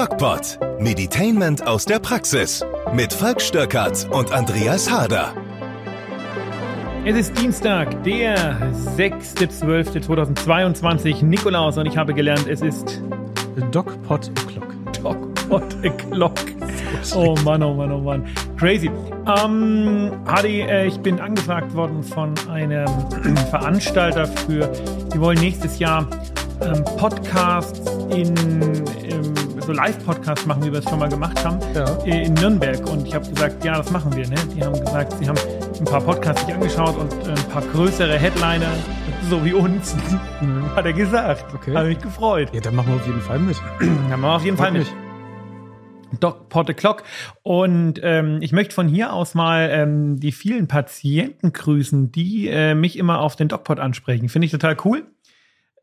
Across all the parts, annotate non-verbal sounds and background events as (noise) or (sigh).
DocPod. Meditainment aus der Praxis. Mit Falk Stöckert und Andreas Harder. Es ist Dienstag, der 6.12.2022. Nikolaus und ich habe gelernt, es ist DocPod O'Clock. DocPod O'Clock. Oh Mann, oh Mann, oh Mann. Crazy. Ähm, Hadi, äh, ich bin angefragt worden von einem (clears throat) Veranstalter für, die wollen nächstes Jahr ähm, Podcasts in, in so Live-Podcasts machen, wie wir es schon mal gemacht haben, Ja. äh, in Nürnberg. Und ich habe gesagt, ja, das machen wir. Ne? Die haben gesagt, sie haben ein paar Podcasts sich angeschaut und äh, ein paar größere Headliner, so wie uns, (laughs) hat er gesagt. Okay. Hat mich gefreut. Ja, dann machen wir auf jeden Fall mit. (clears throat) Da machen wir auf jeden Fall mit. Doc Porte Clock. Und ähm, ich möchte von hier aus mal ähm, die vielen Patienten grüßen, die äh, mich immer auf den DocPod ansprechen. Finde ich total cool.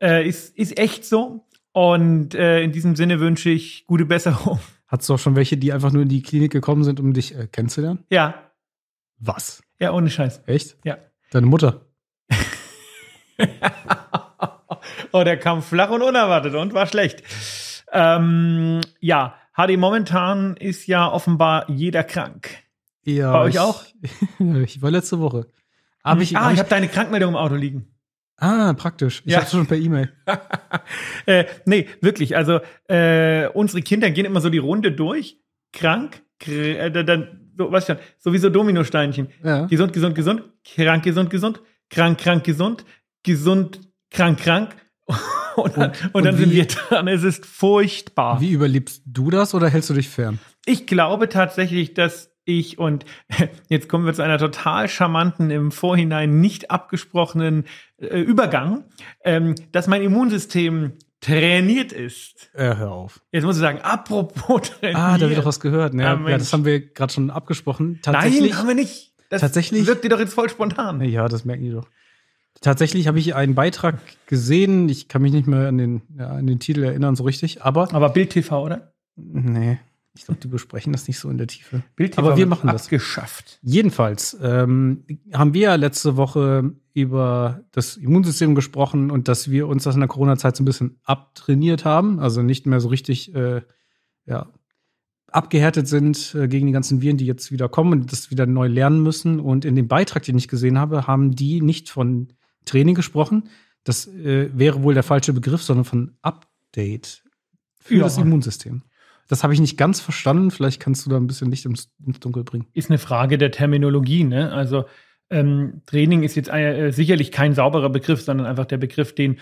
Äh, ist, ist echt so. Und äh, in diesem Sinne wünsche ich gute Besserung. (laughs) Hattest du auch schon welche, die einfach nur in die Klinik gekommen sind, um dich äh, kennenzulernen? Ja, Was? ja, ohne Scheiß. Echt? Ja. Deine Mutter? (laughs) oh, der kam flach und unerwartet und war schlecht. Ähm, ja, HD, momentan ist ja offenbar jeder krank. Ja. Bei euch ich, auch? (laughs) ich war letzte Woche. Hab ich, ah, hab ich ich, habe deine Krankmeldung im Auto liegen. Ah, praktisch. Ich Ja. hab's schon per E-Mail. (laughs) äh, nee, wirklich. Also äh, unsere Kinder gehen immer so die Runde durch. Krank, kr äh, dann- so, was schon, sowieso Dominosteinchen. Ja. Gesund, gesund, gesund, krank, gesund, gesund, krank, krank, gesund, gesund, krank, krank. (laughs) Und dann, und, Und- dann und sind wir dran. Es ist furchtbar. Wie überlebst du das oder hältst du dich fern? Ich glaube tatsächlich, dass ich und (laughs) jetzt kommen wir zu einer total charmanten, im Vorhinein nicht abgesprochenen äh, Übergang, ähm, dass mein Immunsystem trainiert ist. Äh, hör auf. Jetzt muss ich sagen, apropos (laughs) trainiert. Ah, da wird doch was gehört. Ne? Ah, Ja, das haben wir gerade schon abgesprochen. Tatsächlich. Nein, haben wir nicht. Das Tatsächlich- wirkt dir doch jetzt voll spontan. Ja, das merken die doch. Tatsächlich habe ich einen Beitrag gesehen. Ich kann mich nicht mehr an den, ja, an den Titel erinnern so richtig, aber Aber Bild TV, oder? nee, ich glaube, die besprechen das nicht so in der Tiefe. Bild Aber wir machen das. abgeschafft. Jedenfalls ähm, haben wir ja letzte Woche über das Immunsystem gesprochen und dass wir uns das in der Corona-Zeit so ein bisschen abtrainiert haben, also nicht mehr so richtig äh, ja, abgehärtet sind äh, gegen die ganzen Viren, die jetzt wieder kommen und das wieder neu lernen müssen. Und in dem Beitrag, den ich gesehen habe, haben die nicht von Training gesprochen. Das äh, wäre wohl der falsche Begriff, sondern von Update für Ja. das Immunsystem. Das habe ich nicht ganz verstanden. Vielleicht kannst du da ein bisschen Licht ins, ins Dunkel bringen. Ist eine Frage der Terminologie, ne? Also ähm, Training ist jetzt äh, sicherlich kein sauberer Begriff, sondern einfach der Begriff, den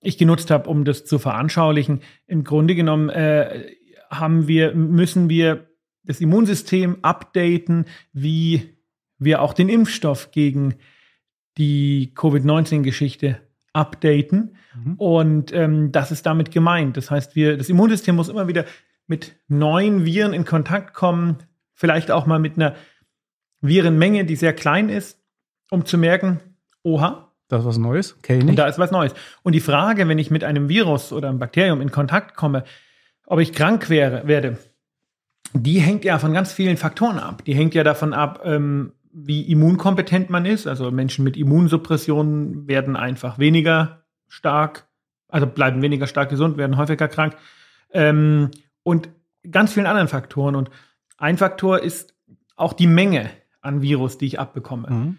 ich genutzt habe, um das zu veranschaulichen. Im Grunde genommen äh, haben wir, müssen wir das Immunsystem updaten, wie wir auch den Impfstoff gegen die Covid-19-Geschichte updaten. Mhm. Und ähm, das ist damit gemeint. Das heißt, wir, das Immunsystem muss immer wieder mit neuen Viren in Kontakt kommen, vielleicht auch mal mit einer Virenmenge, die sehr klein ist, um zu merken, oha, Das ist was Neues. Okay, und nicht. da ist was Neues. Und die Frage, wenn ich mit einem Virus oder einem Bakterium in Kontakt komme, ob ich krank wäre, werde, die hängt ja von ganz vielen Faktoren ab. Die hängt ja davon ab, ähm, wie immunkompetent man ist. Also Menschen mit Immunsuppressionen werden einfach weniger stark, also bleiben weniger stark gesund, werden häufiger krank. Ähm, und ganz vielen anderen Faktoren. Und ein Faktor ist auch die Menge an Virus, die ich abbekomme. Mhm.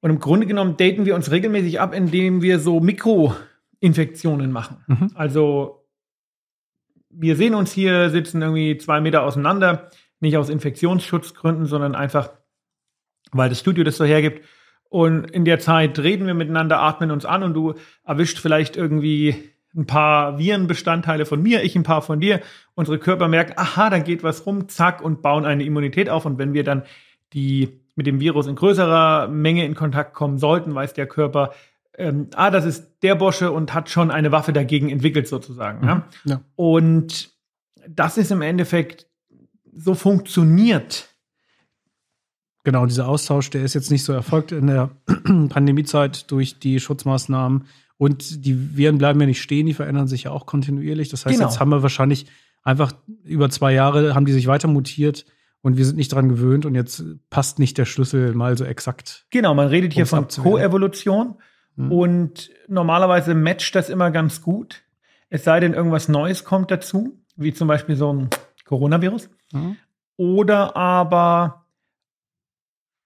Und im Grunde genommen daten wir uns regelmäßig ab, indem wir so Mikroinfektionen machen. Mhm. Also wir sehen uns hier, sitzen irgendwie zwei Meter auseinander, nicht aus Infektionsschutzgründen, sondern einfach, weil das Studio das so hergibt. Und in der Zeit reden wir miteinander, atmen uns an und du erwischt vielleicht irgendwie ein paar Virenbestandteile von mir, ich ein paar von dir. Unsere Körper merken, aha, da geht was rum, zack, und bauen eine Immunität auf. Und wenn wir dann die mit dem Virus in größerer Menge in Kontakt kommen sollten, weiß der Körper, ähm, ah, das ist der Bosche und hat schon eine Waffe dagegen entwickelt sozusagen. Ja? Ja. Und das ist im Endeffekt so funktioniert. Genau, dieser Austausch, der ist jetzt nicht so erfolgt in der (clears throat) Pandemiezeit durch die Schutzmaßnahmen. Und die Viren bleiben ja nicht stehen, die verändern sich ja auch kontinuierlich. Das heißt, Genau. jetzt haben wir wahrscheinlich einfach über zwei Jahre haben die sich weiter mutiert und wir sind nicht dran gewöhnt und jetzt passt nicht der Schlüssel mal so exakt. Genau, man redet hier von abzuwehren. Koevolution Mhm. und normalerweise matcht das immer ganz gut. Es sei denn, irgendwas Neues kommt dazu. wie zum Beispiel so ein Coronavirus. Mhm. Oder aber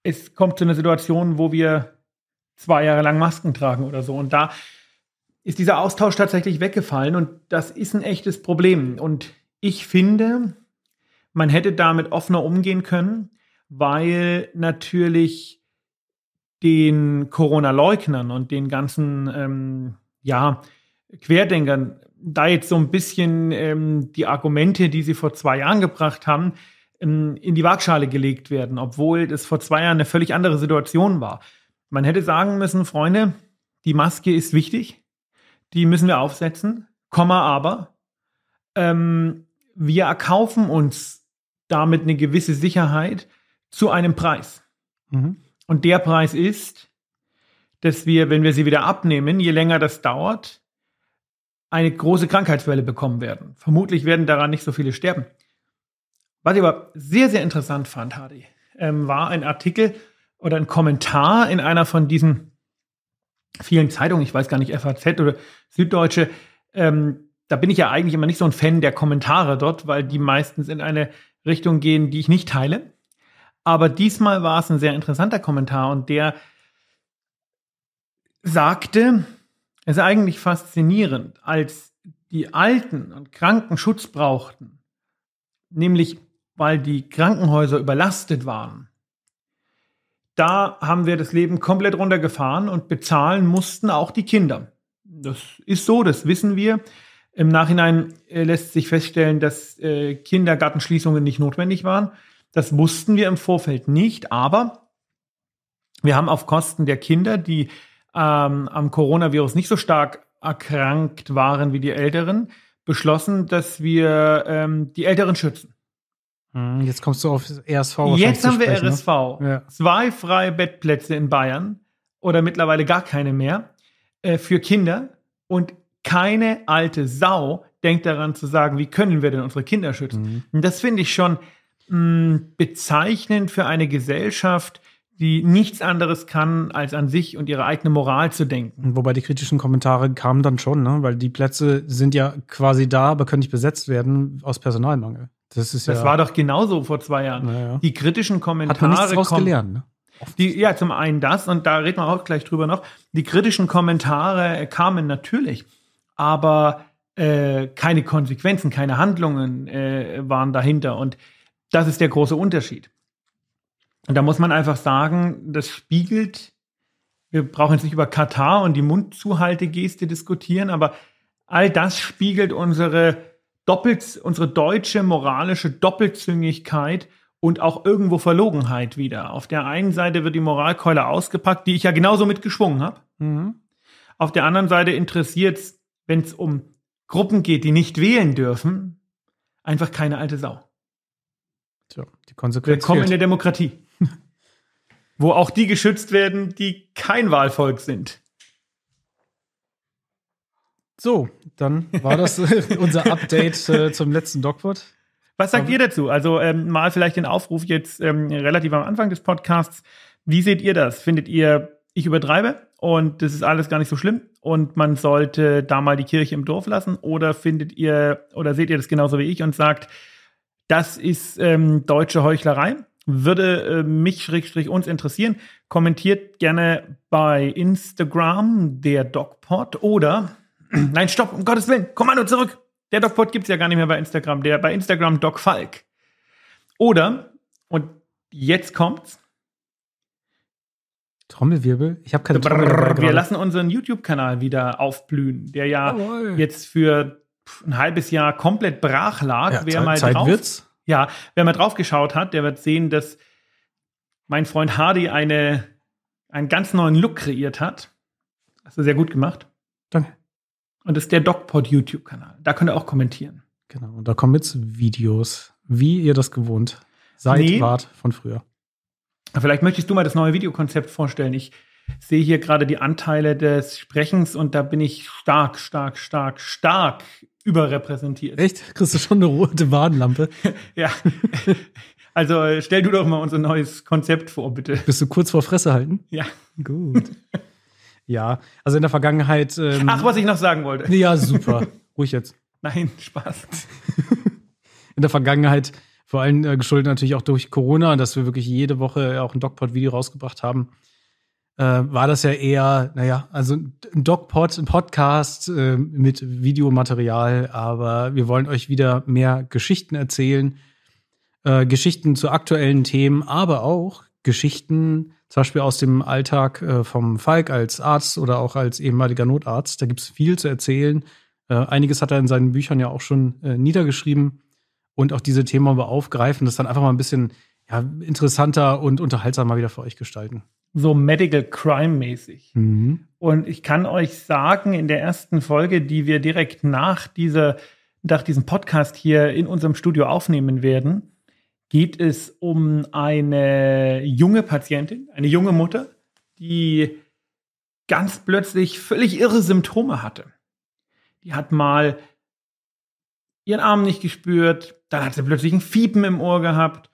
es kommt zu einer Situation, wo wir zwei Jahre lang Masken tragen oder so. Und da ist dieser Austausch tatsächlich weggefallen und das ist ein echtes Problem. Und ich finde, man hätte damit offener umgehen können, weil natürlich den Corona-Leugnern und den ganzen ähm, ja, Querdenkern da jetzt so ein bisschen ähm, die Argumente, die sie vor zwei Jahren gebracht haben, in die Waagschale gelegt werden, obwohl das vor zwei Jahren eine völlig andere Situation war. Man hätte sagen müssen, Freunde, die Maske ist wichtig, die müssen wir aufsetzen, Komma aber, ähm, wir erkaufen uns damit eine gewisse Sicherheit zu einem Preis. Mhm. Und der Preis ist, dass wir, wenn wir sie wieder abnehmen, je länger das dauert, eine große Krankheitswelle bekommen werden. Vermutlich werden daran nicht so viele sterben. Was ich aber sehr, sehr interessant fand, Hardy, ähm, war ein Artikel oder ein Kommentar in einer von diesen vielen Zeitungen, ich weiß gar nicht, FAZ oder Süddeutsche, ähm, da bin ich ja eigentlich immer nicht so ein Fan der Kommentare dort, weil die meistens in eine Richtung gehen, die ich nicht teile. Aber diesmal war es ein sehr interessanter Kommentar und der sagte, es ist eigentlich faszinierend, als die Alten und Kranken Schutz brauchten, nämlich weil die Krankenhäuser überlastet waren. Da haben wir das Leben komplett runtergefahren und bezahlen mussten auch die Kinder. Das ist so, das wissen wir. Im Nachhinein äh, lässt sich feststellen, dass äh, Kindergartenschließungen nicht notwendig waren. Das wussten wir im Vorfeld nicht, aber wir haben auf Kosten der Kinder, die ähm, am Coronavirus nicht so stark erkrankt waren wie die Älteren, beschlossen, dass wir ähm, die Älteren schützen. Hm, jetzt kommst du auf RSV. Jetzt haben wir sprechen, RSV. Ne? Ja. Zwei freie Bettplätze in Bayern oder mittlerweile gar keine mehr äh, für Kinder. Und keine alte Sau denkt daran zu sagen, wie können wir denn unsere Kinder schützen. Mhm. Und das finde ich schon mh, mm, bezeichnend für eine Gesellschaft, die nichts anderes kann, als an sich und ihre eigene Moral zu denken. Wobei die kritischen Kommentare kamen dann schon, ne? weil die Plätze sind ja quasi da, aber können nicht besetzt werden aus Personalmangel. Das ist Das ja, war doch genauso vor zwei Jahren. Ja. Die kritischen Kommentare. Hat man nichts draus gelernt, ne? Die, ja, zum einen das, und da reden wir auch gleich drüber noch. Die kritischen Kommentare kamen natürlich aber äh, keine Konsequenzen, keine Handlungen äh, waren dahinter. Und das ist der große Unterschied. Und da muss man einfach sagen, das spiegelt, wir brauchen jetzt nicht über Katar und die Mundzuhaltegeste diskutieren, aber all das spiegelt unsere doppelt, unsere deutsche moralische Doppelzüngigkeit und auch irgendwo Verlogenheit wieder. Auf der einen Seite wird die Moralkeule ausgepackt, die ich ja genauso mitgeschwungen habe. Mhm. Auf der anderen Seite interessiert es wenn es um Gruppen geht, die nicht wählen dürfen, einfach keine alte Sau. Tja, die Konsequenz. Willkommen in der Demokratie. (laughs) wo auch die geschützt werden, die kein Wahlvolk sind. So, dann war das (laughs) äh, unser Update äh, zum letzten Dogpod. Was sagt ihr dazu? Also ähm, mal vielleicht den Aufruf jetzt ähm, relativ am Anfang des Podcasts. Wie seht ihr das? Findet ihr, ich übertreibe und das ist alles gar nicht so schlimm? und man sollte da mal die Kirche im Dorf lassen? Oder findet ihr oder seht ihr das genauso wie ich und sagt, das ist ähm, deutsche Heuchlerei? Würde äh, mich schrägstrich uns interessieren. Kommentiert gerne bei Instagram, der DocPod oder (clears throat) nein, stopp, um Gottes Willen, Kommando zurück. Der DocPod gibt es ja gar nicht mehr bei Instagram, der bei Instagram Doc Falk. Oder, und jetzt kommt's, Trommelwirbel? Ich habe keine Trommelwirbel. Wir lassen unseren YouTube-Kanal wieder aufblühen, der ja Jawohl. jetzt für ein halbes Jahr komplett brach lag. Ja, wer Zeit, mal drauf, wird's. Ja, wer mal drauf geschaut hat, der wird sehen, dass mein Freund Hardy eine, einen ganz neuen Look kreiert hat. Hast du sehr gut gemacht. Danke. Und das ist der DocPod YouTube-Kanal. Da könnt ihr auch kommentieren. Genau. Und da kommen jetzt Videos, wie ihr das gewohnt seid, nee. wart von früher. Vielleicht möchtest du mal das neue Videokonzept vorstellen. Ich sehe hier gerade die Anteile des Sprechens und da bin ich stark, stark, stark, stark überrepräsentiert. Echt? Kriegst du schon eine rote Warnlampe? (laughs) ja. Also stell du doch mal unser neues Konzept vor, bitte. Bist du kurz vor Fresse halten? Ja. Gut. (laughs) ja, also in der Vergangenheit. Ähm, Ach, was ich noch sagen wollte. (laughs) Ja, super. Ruhig jetzt. Nein, Spaß. (laughs) in der Vergangenheit, vor allem äh, geschuldet natürlich auch durch Corona, dass wir wirklich jede Woche auch ein DocPod-Video rausgebracht haben, äh, war das ja eher, naja, also ein DocPod, ein Podcast äh, mit Videomaterial, aber wir wollen euch wieder mehr Geschichten erzählen, äh, Geschichten zu aktuellen Themen, aber auch Geschichten zum Beispiel aus dem Alltag äh, vom Falk als Arzt oder auch als ehemaliger Notarzt. Da gibt es viel zu erzählen. Äh, einiges hat er in seinen Büchern ja auch schon äh, niedergeschrieben. Und auch diese Themen wollen wir aufgreifen, das dann einfach mal ein bisschen ja, interessanter und unterhaltsamer wieder für euch gestalten. So Medical Crime mäßig. Mhm. Und ich kann euch sagen, in der ersten Folge, die wir direkt nach, dieser, nach diesem Podcast hier in unserem Studio aufnehmen werden, geht es um eine junge Patientin, eine junge Mutter, die ganz plötzlich völlig irre Symptome hatte. Die hat mal ihren Arm nicht gespürt, dann hat sie plötzlich ein Fiepen im Ohr gehabt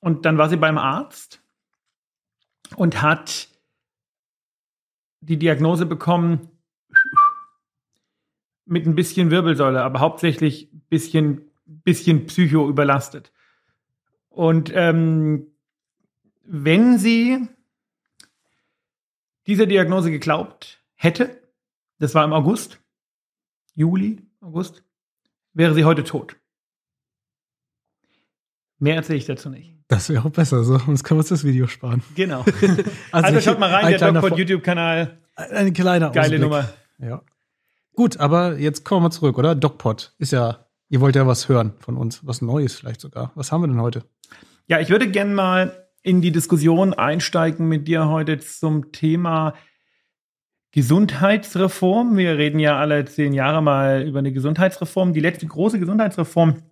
und dann war sie beim Arzt und hat die Diagnose bekommen mit ein bisschen Wirbelsäule, aber hauptsächlich ein bisschen, bisschen psycho überlastet. Und ähm, wenn sie dieser Diagnose geglaubt hätte, das war im August, Juli, August, wäre sie heute tot. Mehr erzähle ich dazu nicht. Das wäre auch besser, so. Sonst können wir uns das Video sparen. Genau. (laughs) also, also schaut mal rein, der DocPod YouTube-Kanal. Ein kleiner Geile Ausblick. Nummer. Ja. Gut, aber jetzt kommen wir mal zurück, oder? DocPod ist ja, ihr wollt ja was hören von uns, was Neues vielleicht sogar. Was haben wir denn heute? Ja, ich würde gerne mal in die Diskussion einsteigen mit dir heute zum Thema Gesundheitsreform. Wir reden ja alle zehn Jahre mal über eine Gesundheitsreform. Die letzte große Gesundheitsreform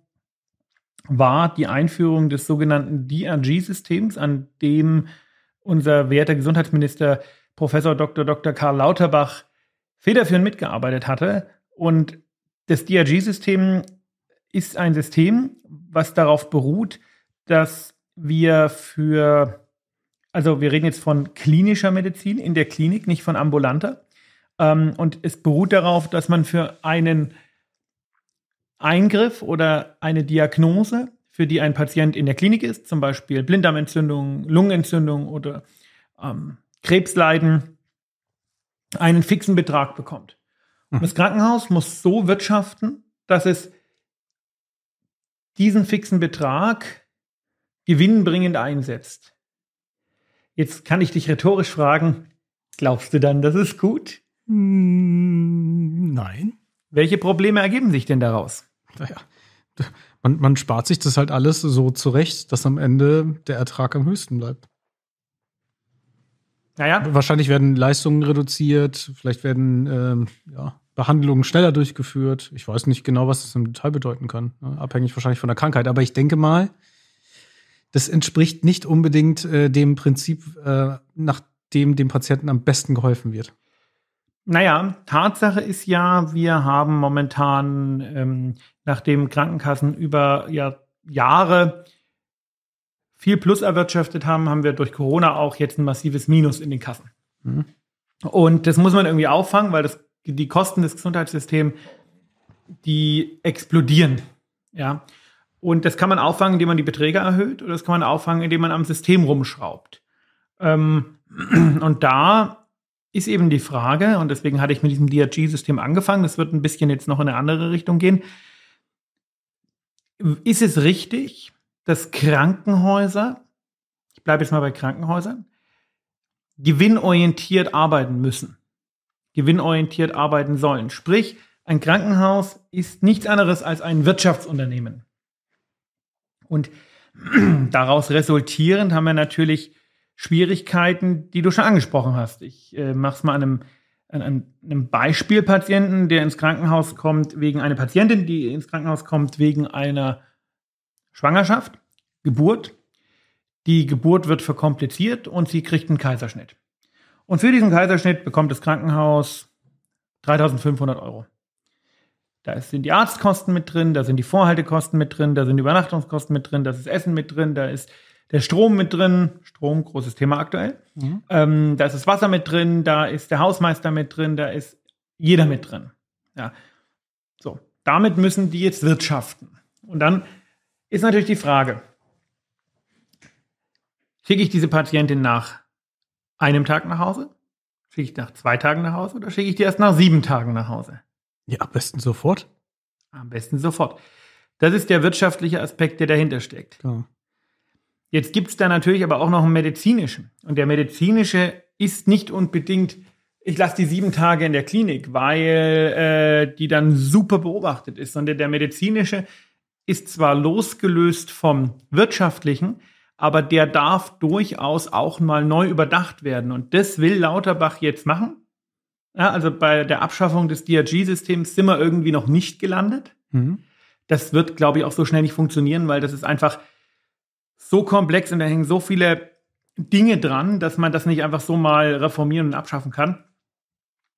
war die Einführung des sogenannten DRG-Systems, an dem unser werter Gesundheitsminister Professor Dr. Dr. Karl Lauterbach federführend mitgearbeitet hatte. Und das DRG-System ist ein System, was darauf beruht, dass wir für, also wir reden jetzt von klinischer Medizin in der Klinik, nicht von ambulanter. Ähm, und es beruht darauf, dass man für einen Eingriff oder eine Diagnose, für die ein Patient in der Klinik ist, zum Beispiel Blinddarmentzündung, Lungenentzündung oder ähm, Krebsleiden, einen fixen Betrag bekommt. Und das Krankenhaus muss so wirtschaften, dass es diesen fixen Betrag gewinnbringend einsetzt. Jetzt kann ich dich rhetorisch fragen, glaubst du dann, das ist gut? Nein. Welche Probleme ergeben sich denn daraus? Naja, man, man spart sich das halt alles so zurecht, dass am Ende der Ertrag am höchsten bleibt. Naja, Wahrscheinlich werden Leistungen reduziert, vielleicht werden ähm, ja, Behandlungen schneller durchgeführt. Ich weiß nicht genau, was das im Detail bedeuten kann. Ne? Abhängig wahrscheinlich von der Krankheit. Aber ich denke mal, das entspricht nicht unbedingt äh, dem Prinzip, äh, nach dem dem Patienten am besten geholfen wird. Naja, Tatsache ist ja, wir haben momentan, ähm, nachdem Krankenkassen über ja, Jahre viel Plus erwirtschaftet haben, haben wir durch Corona auch jetzt ein massives Minus in den Kassen. Mhm. Und das muss man irgendwie auffangen, weil das, die Kosten des Gesundheitssystems, die explodieren. Ja. Und das kann man auffangen, indem man die Beträge erhöht, oder das kann man auffangen, indem man am System rumschraubt. Ähm, (clears throat) und da ist eben die Frage, und deswegen hatte ich mit diesem DRG-System angefangen, das wird ein bisschen jetzt noch in eine andere Richtung gehen. Ist es richtig, dass Krankenhäuser, ich bleibe jetzt mal bei Krankenhäusern, gewinnorientiert arbeiten müssen, gewinnorientiert arbeiten sollen? Sprich, ein Krankenhaus ist nichts anderes als ein Wirtschaftsunternehmen. Und (clears throat) daraus resultierend haben wir natürlich Schwierigkeiten, die du schon angesprochen hast. Ich äh, mache es mal an einem, an einem Beispielpatienten, der ins Krankenhaus kommt, wegen einer Patientin, die ins Krankenhaus kommt, wegen einer Schwangerschaft, Geburt. Die Geburt wird verkompliziert und sie kriegt einen Kaiserschnitt. Und für diesen Kaiserschnitt bekommt das Krankenhaus 3500 Euro. Da sind die Arztkosten mit drin, da sind die Vorhaltekosten mit drin, da sind die Übernachtungskosten mit drin, da ist Essen mit drin, da ist der Strom mit drin. Strom, großes Thema aktuell. Mhm. Ähm, da ist das Wasser mit drin, da ist der Hausmeister mit drin, da ist jeder mit drin. Ja. So. damit müssen die jetzt wirtschaften. Und dann ist natürlich die Frage, schicke ich diese Patientin nach einem Tag nach Hause? Schicke ich nach zwei Tagen nach Hause oder schicke ich die erst nach sieben Tagen nach Hause? Ja, am besten sofort. Am besten sofort. Das ist der wirtschaftliche Aspekt, der dahinter steckt. Klar. Jetzt gibt es da natürlich aber auch noch einen medizinischen. Und der medizinische ist nicht unbedingt, ich lasse die sieben Tage in der Klinik, weil äh, die dann super beobachtet ist, sondern der medizinische ist zwar losgelöst vom wirtschaftlichen, aber der darf durchaus auch mal neu überdacht werden. Und das will Lauterbach jetzt machen. Ja, also bei der Abschaffung des DRG-Systems sind wir irgendwie noch nicht gelandet. Mhm. Das wird, glaube ich, auch so schnell nicht funktionieren, weil das ist einfach so komplex und da hängen so viele Dinge dran, dass man das nicht einfach so mal reformieren und abschaffen kann.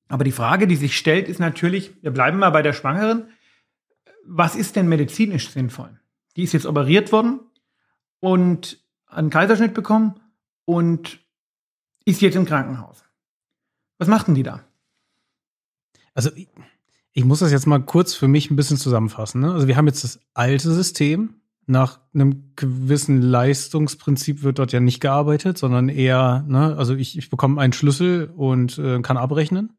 Aber die Frage, die sich stellt, ist natürlich, wir bleiben mal bei der Schwangeren, was ist denn medizinisch sinnvoll? Die ist jetzt operiert worden und einen Kaiserschnitt bekommen und ist jetzt im Krankenhaus. Was machten die da? Also ich, ich muss das jetzt mal kurz für mich ein bisschen zusammenfassen. Ne? Also wir haben jetzt das alte System. Nach einem gewissen Leistungsprinzip wird dort ja nicht gearbeitet, sondern eher, ne, also ich, ich bekomme einen Schlüssel und äh, kann abrechnen.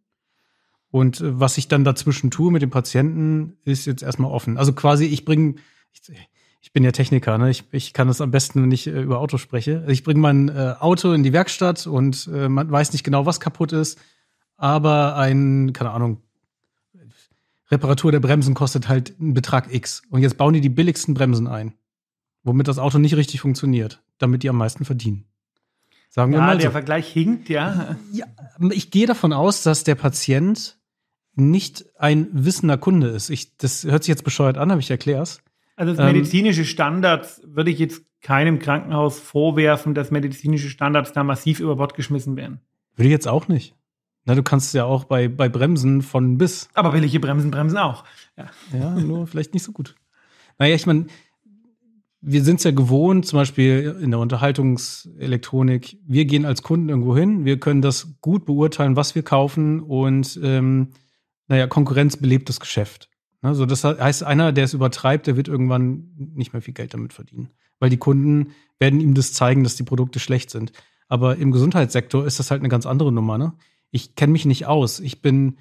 Und äh, was ich dann dazwischen tue mit dem Patienten, ist jetzt erstmal offen. Also quasi, ich bringe, ich, ich bin ja Techniker, ne? ich, ich kann das am besten, wenn ich äh, über Auto spreche. Also ich bringe mein äh, Auto in die Werkstatt und äh, man weiß nicht genau, was kaputt ist, aber ein, keine Ahnung, Reparatur der Bremsen kostet halt einen Betrag X. Und jetzt bauen die die billigsten Bremsen ein, womit das Auto nicht richtig funktioniert, damit die am meisten verdienen. Sagen wir Ja, mal der so. Vergleich hinkt, ja. Ja, ich gehe davon aus, dass der Patient nicht ein wissender Kunde ist. Ich, das hört sich jetzt bescheuert an, aber ich erkläre es. Also das Ähm, medizinische Standards würde ich jetzt keinem Krankenhaus vorwerfen, dass medizinische Standards da massiv über Bord geschmissen werden. Würde ich jetzt auch nicht. Na, du kannst ja auch bei, bei Bremsen von bis. Aber billige Bremsen bremsen auch. Ja. Ja, nur vielleicht nicht so gut. Naja, ich meine, wir sind es ja gewohnt, zum Beispiel in der Unterhaltungselektronik, wir gehen als Kunden irgendwo hin, wir können das gut beurteilen, was wir kaufen und ähm, naja, Konkurrenz belebt das Geschäft. Also das heißt, einer, der es übertreibt, der wird irgendwann nicht mehr viel Geld damit verdienen. Weil die Kunden werden ihm das zeigen, dass die Produkte schlecht sind. Aber im Gesundheitssektor ist das halt eine ganz andere Nummer. Ne? Ich kenne mich nicht aus. Ich bin,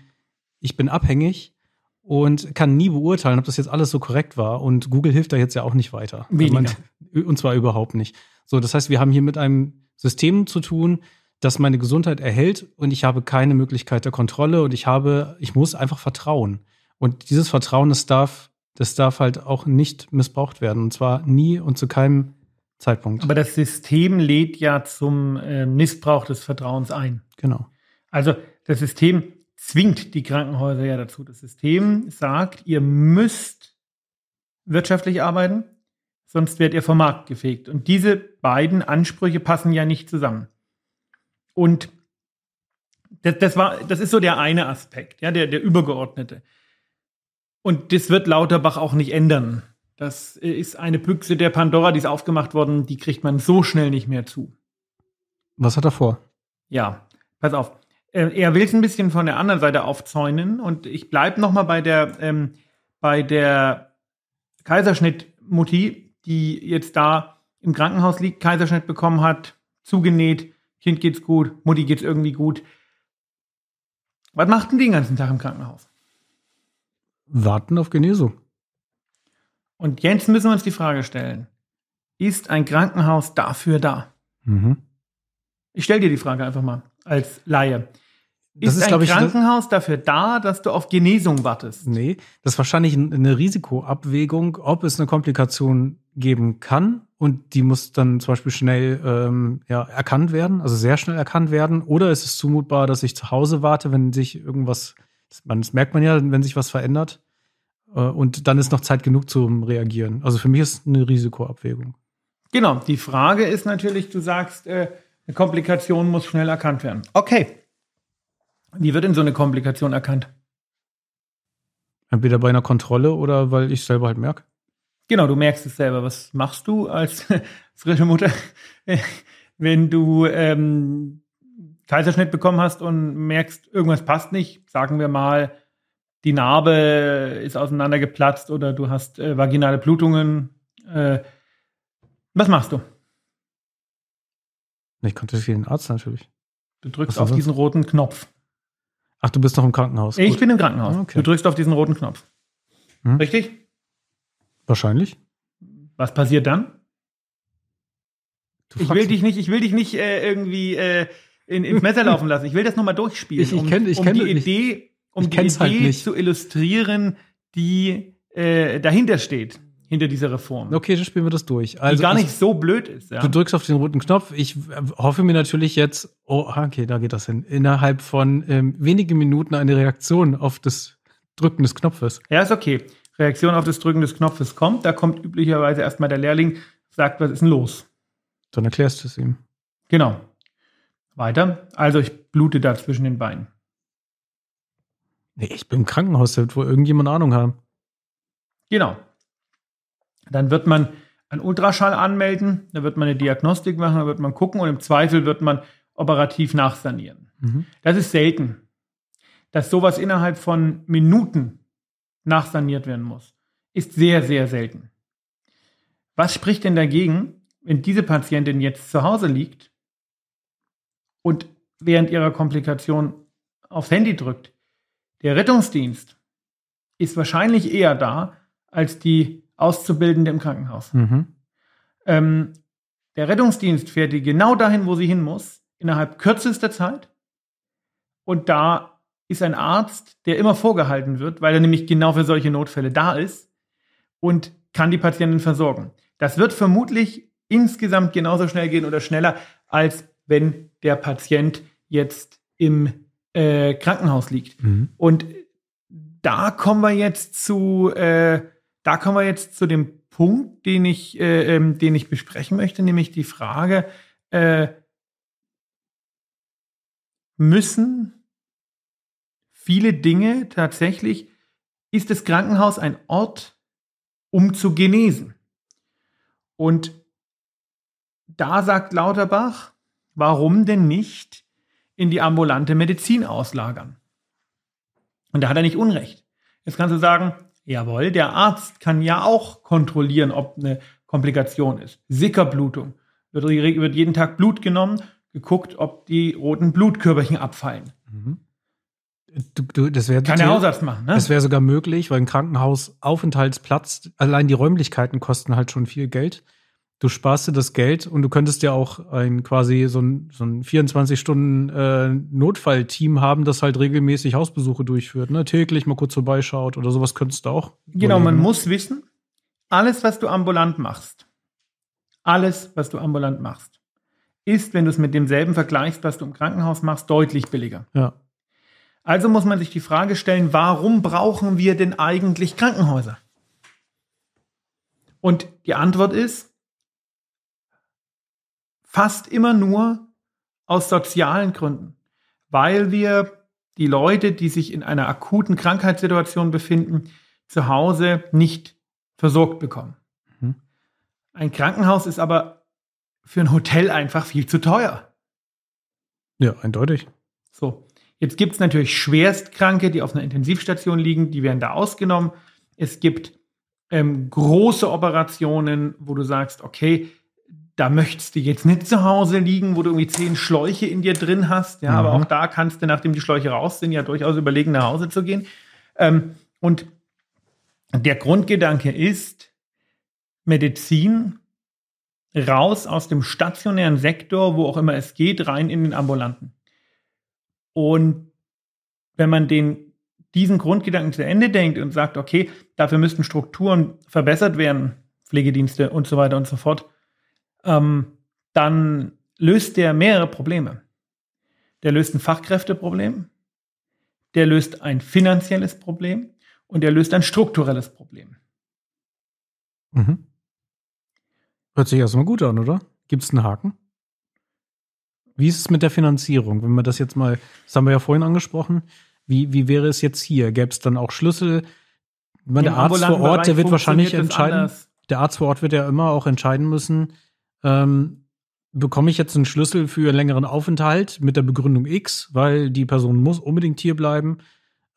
ich bin abhängig und kann nie beurteilen, ob das jetzt alles so korrekt war. Und Google hilft da jetzt ja auch nicht weiter. Weniger. Man, und zwar überhaupt nicht. So, das heißt, wir haben hier mit einem System zu tun, das meine Gesundheit erhält und ich habe keine Möglichkeit der Kontrolle und ich habe, ich muss einfach vertrauen. Und dieses Vertrauen, das darf, das darf halt auch nicht missbraucht werden. Und zwar nie und zu keinem Zeitpunkt. Aber das System lädt ja zum äh, Missbrauch des Vertrauens ein. genau. Also das System zwingt die Krankenhäuser ja dazu. Das System sagt, ihr müsst wirtschaftlich arbeiten, sonst werdet ihr vom Markt gefegt. Und diese beiden Ansprüche passen ja nicht zusammen. Und das, das, war, das ist so der eine Aspekt, ja, der, der übergeordnete. Und das wird Lauterbach auch nicht ändern. Das ist eine Büchse der Pandora, die ist aufgemacht worden, die kriegt man so schnell nicht mehr zu. Was hat er vor? Ja, pass auf. Äh, Er will es ein bisschen von der anderen Seite aufzäunen und ich bleibe noch mal bei der ähm, bei der Kaiserschnitt-Mutti, die jetzt da im Krankenhaus liegt, Kaiserschnitt bekommen hat, zugenäht, Kind geht's gut, Mutti geht's irgendwie gut. Was macht denn die den ganzen Tag im Krankenhaus? Warten auf Genesung. Und jetzt müssen wir uns die Frage stellen: Ist ein Krankenhaus dafür da? Mhm. Ich stelle dir die Frage einfach mal als Laie. Das Ist, ist, ein ich, Krankenhaus dafür da, dass du auf Genesung wartest? Nee, das ist wahrscheinlich ein- eine Risikoabwägung, ob es eine Komplikation geben kann und die muss dann zum Beispiel schnell ähm, ja, erkannt werden, also sehr schnell erkannt werden. Oder ist es zumutbar, dass ich zu Hause warte, wenn sich irgendwas, das, merkt man ja, wenn sich was verändert. Äh, und dann ist noch Zeit genug zum Reagieren. Also für mich ist eine Risikoabwägung. Genau, die Frage ist natürlich, du sagst, äh, eine Komplikation muss schnell erkannt werden. Okay. Wie wird denn so eine Komplikation erkannt? Entweder bei einer Kontrolle oder weil ich selber halt merke. Genau, du merkst es selber. Was machst du als (laughs) frische Mutter, (laughs) wenn du ähm, Kaiserschnitt bekommen hast und merkst, irgendwas passt nicht? Sagen wir mal, die Narbe ist auseinandergeplatzt oder du hast äh, vaginale Blutungen. Äh, was machst du? Ich kontaktiere den Arzt natürlich. Du drückst auf diesen roten Knopf. Ach, du bist noch im Krankenhaus. Ich Gut. bin im Krankenhaus. Okay. Du drückst auf diesen roten Knopf. Hm. Richtig? Wahrscheinlich. Was passiert dann? Ich will dich nicht, ich will dich nicht äh, irgendwie äh, in, ins Messer laufen lassen. Ich will das nochmal durchspielen, Ich- ich um, kenn- ich um kenn die. Idee, um die kenn's Idee halt zu illustrieren, die äh, dahinter steht, hinter dieser Reform. Okay, dann spielen wir das durch. die Also gar ich- nicht so blöd ist. Ja? Du drückst auf den roten Knopf. Ich äh, hoffe mir natürlich jetzt, oh, ah, okay, da geht das hin, innerhalb von ähm, wenigen Minuten eine Reaktion auf das Drücken des Knopfes. Ja, ist okay. Reaktion auf das Drücken des Knopfes kommt. Da kommt üblicherweise erstmal der Lehrling, sagt, was ist denn los? Dann erklärst du es ihm. Genau. Weiter. Also ich blute da zwischen den Beinen. Nee, ich bin im Krankenhaus, da wird wohl irgendjemand Ahnung haben. Genau. Dann wird man einen Ultraschall anmelden, da wird man eine Diagnostik machen, da wird man gucken und im Zweifel wird man operativ nachsanieren. Mhm. Das ist selten, dass sowas innerhalb von Minuten nachsaniert werden muss. Ist sehr, sehr selten. Was spricht denn dagegen, wenn diese Patientin jetzt zu Hause liegt und während ihrer Komplikation aufs Handy drückt? Der Rettungsdienst ist wahrscheinlich eher da als die Auszubildende im Krankenhaus. Mhm. Ähm, der Rettungsdienst fährt die genau dahin, wo sie hin muss, innerhalb kürzester Zeit. Und da ist ein Arzt, der immer vorgehalten wird, weil er nämlich genau für solche Notfälle da ist und kann die Patientin versorgen. Das wird vermutlich insgesamt genauso schnell gehen oder schneller, als wenn der Patient jetzt im äh, Krankenhaus liegt. Mhm. Und da kommen wir jetzt zu, äh, da kommen wir jetzt zu dem Punkt, den ich, äh, ähm, den ich besprechen möchte, nämlich die Frage, äh, müssen viele Dinge tatsächlich, ist das Krankenhaus ein Ort, um zu genesen? Und da sagt Lauterbach, warum denn nicht in die ambulante Medizin auslagern? Und da hat er nicht Unrecht. Jetzt kannst du sagen, jawohl, der Arzt kann ja auch kontrollieren, ob eine Komplikation ist. Sickerblutung. Wird, wird jeden Tag Blut genommen, geguckt, ob die roten Blutkörperchen abfallen. Mhm. Du, du, das wäre Kann der Hausarzt machen, ne? Das wäre sogar möglich, weil ein Krankenhaus Aufenthaltsplatz, allein die Räumlichkeiten kosten halt schon viel Geld. Du sparst dir das Geld und du könntest ja auch ein quasi so ein, so ein 24-Stunden-Notfallteam haben, das halt regelmäßig Hausbesuche durchführt, ne? Täglich mal kurz vorbeischaut oder sowas könntest du auch. Genau, man muss wissen, alles, was du ambulant machst, alles, was du ambulant machst, ist, wenn du es mit demselben vergleichst, was du im Krankenhaus machst, deutlich billiger. Ja. Also muss man sich die Frage stellen, warum brauchen wir denn eigentlich Krankenhäuser? Und die Antwort ist fast immer nur aus sozialen Gründen, weil wir die Leute, die sich in einer akuten Krankheitssituation befinden, zu Hause nicht versorgt bekommen. Mhm. Ein Krankenhaus ist aber für ein Hotel einfach viel zu teuer. Ja, eindeutig. So, jetzt gibt es natürlich Schwerstkranke, die auf einer Intensivstation liegen, die werden da ausgenommen. Es gibt ähm, große Operationen, wo du sagst, okay, da möchtest du jetzt nicht zu Hause liegen, wo du irgendwie zehn Schläuche in dir drin hast. Ja, Mhm. aber auch da kannst du, nachdem die Schläuche raus sind, ja durchaus überlegen, nach Hause zu gehen. Ähm, und der Grundgedanke ist, Medizin raus aus dem stationären Sektor, wo auch immer es geht, rein in den ambulanten. Und wenn man den, diesen Grundgedanken zu Ende denkt und sagt, okay, dafür müssten Strukturen verbessert werden, Pflegedienste und so weiter und so fort, ähm, dann löst der mehrere Probleme. Der löst ein Fachkräfteproblem, der löst ein finanzielles Problem und der löst ein strukturelles Problem. Mhm. Hört sich erstmal gut an, oder? Gibt es einen Haken? Wie ist es mit der Finanzierung? Wenn wir das jetzt mal, das haben wir ja vorhin angesprochen, wie, wie wäre es jetzt hier? Gäbe es dann auch Schlüssel? Meine, der Arzt vor Ort, der wird wahrscheinlich entscheiden. Der Arzt vor Ort wird ja immer auch entscheiden müssen, ähm, bekomme ich jetzt einen Schlüssel für einen längeren Aufenthalt mit der Begründung X, weil die Person muss unbedingt hier bleiben.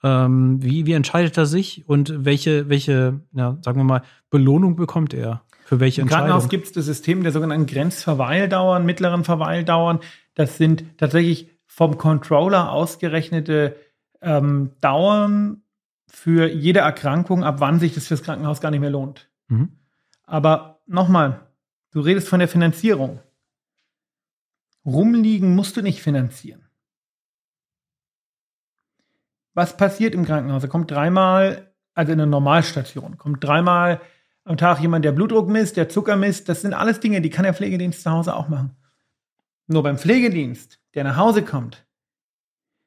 Ähm, wie, wie entscheidet er sich und welche, welche, ja, sagen wir mal, Belohnung bekommt er? Für welche Im Entscheidung? Krankenhaus gibt es das System der sogenannten Grenzverweildauern, mittleren Verweildauern. Das sind tatsächlich vom Controller ausgerechnete ähm, Dauern für jede Erkrankung, ab wann sich das fürs Krankenhaus gar nicht mehr lohnt. Mhm. Aber nochmal, du redest von der Finanzierung. Rumliegen musst du nicht finanzieren. Was passiert im Krankenhaus? Da kommt dreimal, also in einer Normalstation, kommt dreimal am Tag jemand, der Blutdruck misst, der Zucker misst. Das sind alles Dinge, die kann der Pflegedienst zu Hause auch machen. Nur beim Pflegedienst, der nach Hause kommt,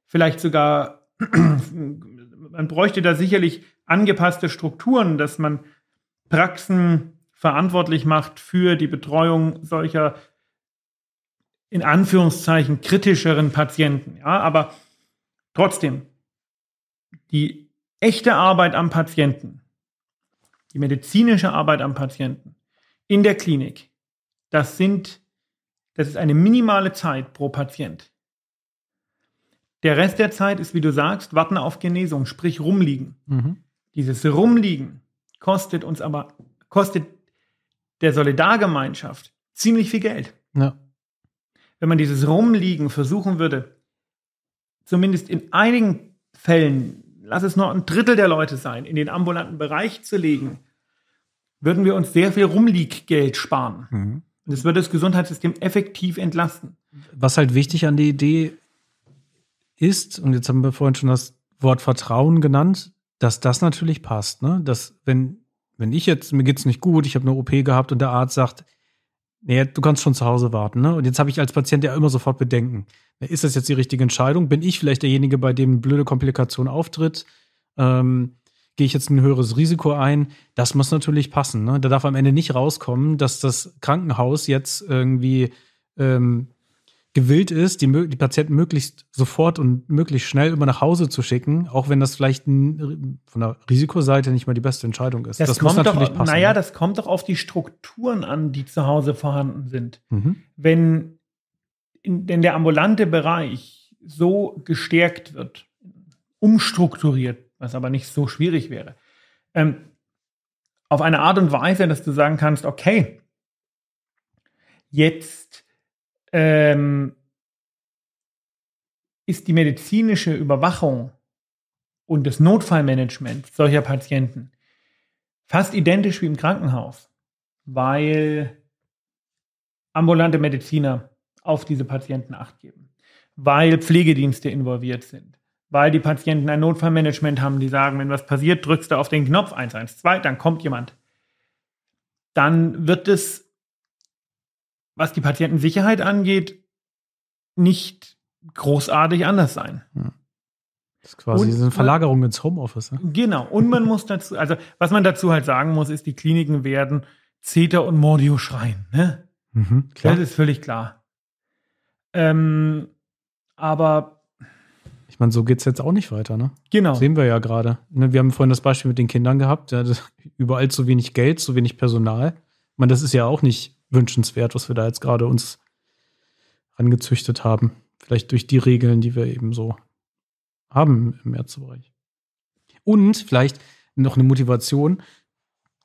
vielleicht sogar, (clears throat) man bräuchte da sicherlich angepasste Strukturen, dass man Praxen verantwortlich macht für die Betreuung solcher in Anführungszeichen kritischeren Patienten. Ja, aber trotzdem, die echte Arbeit am Patienten, die medizinische Arbeit am Patienten in der Klinik, das sind, das ist eine minimale Zeit pro Patient. Der Rest der Zeit ist, wie du sagst, warten auf Genesung, sprich rumliegen. Mhm. Dieses Rumliegen kostet uns aber, kostet der Solidargemeinschaft ziemlich viel Geld. Ja. Wenn man dieses Rumliegen versuchen würde, zumindest in einigen Fällen, lass es nur ein Drittel der Leute sein, in den ambulanten Bereich zu legen, würden wir uns sehr viel Rumlieggeld sparen. Mhm. Und das würde das Gesundheitssystem effektiv entlasten. Was halt wichtig an der Idee ist, und jetzt haben wir vorhin schon das Wort Vertrauen genannt, dass das natürlich passt, ne? Dass wenn, wenn ich jetzt, mir geht's nicht gut, ich habe eine OP gehabt und der Arzt sagt, nee, du kannst schon zu Hause warten, ne? Und jetzt habe ich als Patient ja immer sofort Bedenken. Ist das jetzt die richtige Entscheidung? Bin ich vielleicht derjenige, bei dem eine blöde Komplikation auftritt? Ähm, Gehe ich jetzt ein höheres Risiko ein? Das muss natürlich passen. Ne? Da darf am Ende nicht rauskommen, dass das Krankenhaus jetzt irgendwie ähm, gewillt ist, die, die, Patienten möglichst sofort und möglichst schnell immer nach Hause zu schicken, auch wenn das vielleicht von der Risikoseite nicht mal die beste Entscheidung ist. Das, das kommt muss natürlich doch, passen. Naja, ne? das kommt doch auf die Strukturen an, die zu Hause vorhanden sind. Mhm. Wenn in, denn der ambulante Bereich so gestärkt wird, umstrukturiert, was aber nicht so schwierig wäre, ähm, auf eine Art und Weise, dass du sagen kannst, okay, jetzt ähm, ist die medizinische Überwachung und das Notfallmanagement solcher Patienten fast identisch wie im Krankenhaus, weil ambulante Mediziner auf diese Patienten acht geben, weil Pflegedienste involviert sind, weil die Patienten ein Notfallmanagement haben, die sagen, wenn was passiert, drückst du auf den Knopf 112, dann kommt jemand. Dann wird es was die Patientensicherheit angeht, nicht großartig anders sein. Das ist quasi und, eine Verlagerung ins Homeoffice. Ne? Genau. Und man muss dazu, also was man dazu halt sagen muss, ist, die Kliniken werden CETA und Mordio schreien. Ne? Mhm, das ist völlig klar. Ähm, aber ich meine, so geht es jetzt auch nicht weiter, ne? Genau. sehen wir ja gerade. Ne, wir haben vorhin das Beispiel mit den Kindern gehabt. Ja, überall zu wenig Geld, zu wenig Personal. Ich meine, das ist ja auch nicht wünschenswert, was wir da jetzt gerade uns angezüchtet haben. Vielleicht durch die Regeln, die wir eben so haben im Ärztebereich. Und vielleicht noch eine Motivation.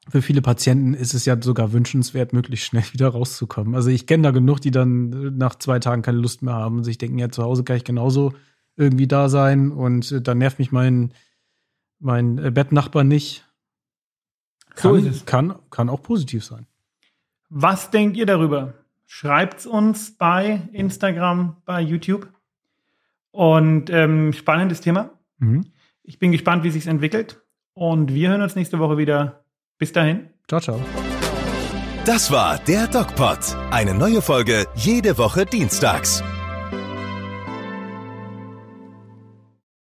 Für viele Patienten ist es ja sogar wünschenswert, möglichst schnell (laughs) wieder rauszukommen. Also ich kenne da genug, die dann nach zwei Tagen keine Lust mehr haben und sich denken, ja, zu Hause kann ich genauso irgendwie da sein und äh, dann nervt mich mein, mein äh, Bettnachbar nicht. Kann, so ist es. Kann, kann auch positiv sein. Was denkt ihr darüber? Schreibt uns bei Instagram, bei YouTube. Und ähm, spannendes Thema. Mhm. Ich bin gespannt, wie sich entwickelt. Und wir hören uns nächste Woche wieder. Bis dahin. Ciao, ciao. Das war der DocPod. Eine neue Folge jede Woche dienstags.